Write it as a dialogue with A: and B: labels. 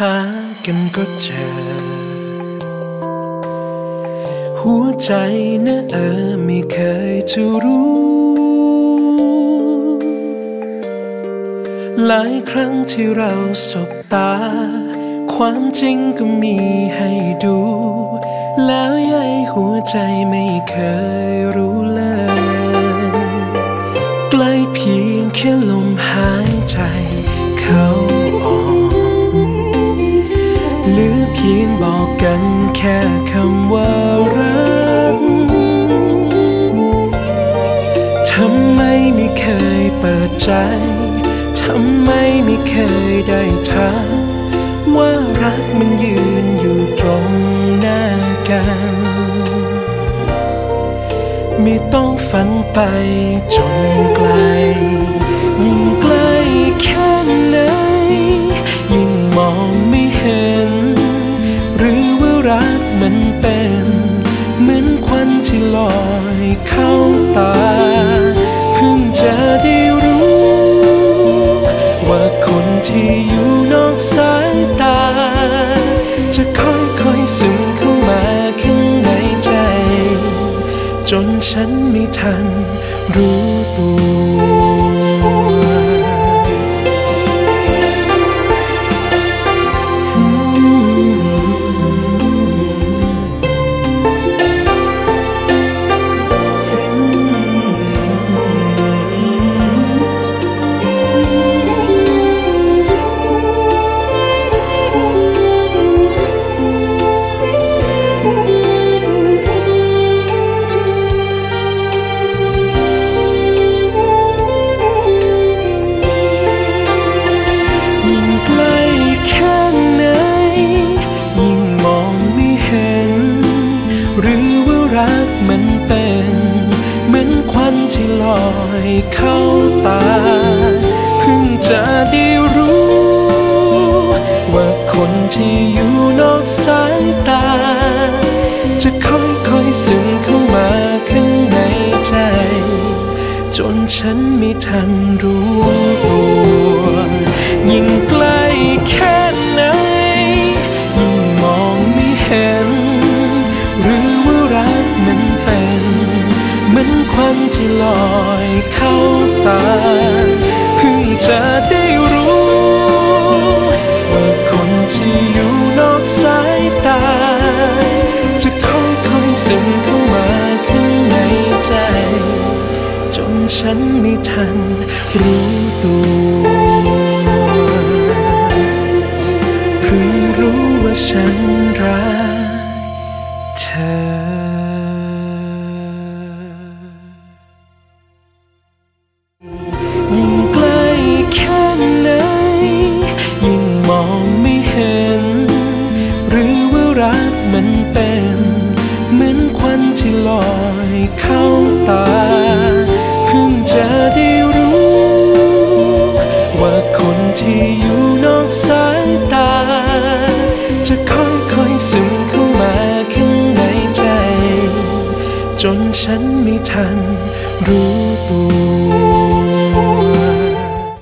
A: หากันก็เจอ หัวใจนะเออไม่เคยจะรู้ หลายครั้งที่เราสบตา ความจริงก็มีให้ดู แล้วใยหัวใจไม่เคย เพียงบอกกันแค่คำว่ารักทำไมไม่เคยเปิดใจ ทำไมไม่เคยได้ทักว่ารักมันยืนอยู่ตรงหน้ากัน ไม่ต้องฝันไปจนไกลยิ่ง รักมันเป็นเหมือนควันที่ลอยเข้าตา เพิ่งจะได้รู้ ว่าคนที่อยู่นอกสายตา จะค่อยๆซึมเข้ามาข้างในใจ จนฉันไม่ทันรู้ตัว ใกล้แค่ไหน ยิ่งมองไม่เห็น หรือว่ารักมันเป็น เหมือนควันที่ลอยเข้าตา เพิ่งจะได้รู้ ว่าคนที่อยู่นอกสายตา จะค่อยๆซึมเข้ามาข้างในใจ จนฉันไม่ทันรู้ตัว ที่ลอยเข้าตาเพิ่งจะได้รู้ว่าคนที่อยู่นอกสายตา จะค่อยๆซึมเข้ามาข้างในใจ จนฉันไม่ทันรู้ตัวเพิ่งรู้ว่าฉันรักเธอ มันเป็นเหมือนควันที่ลอยเข้าตา เพิ่งจะได้รู้ ว่าคนที่อยู่นอกสายตา จะค่อยๆซึมเข้ามาข้างในใจ จนฉันไม่ทันรู้ตัว